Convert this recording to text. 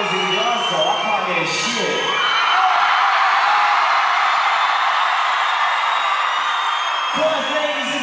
was in Glasgow. I can't shit. Cause ladies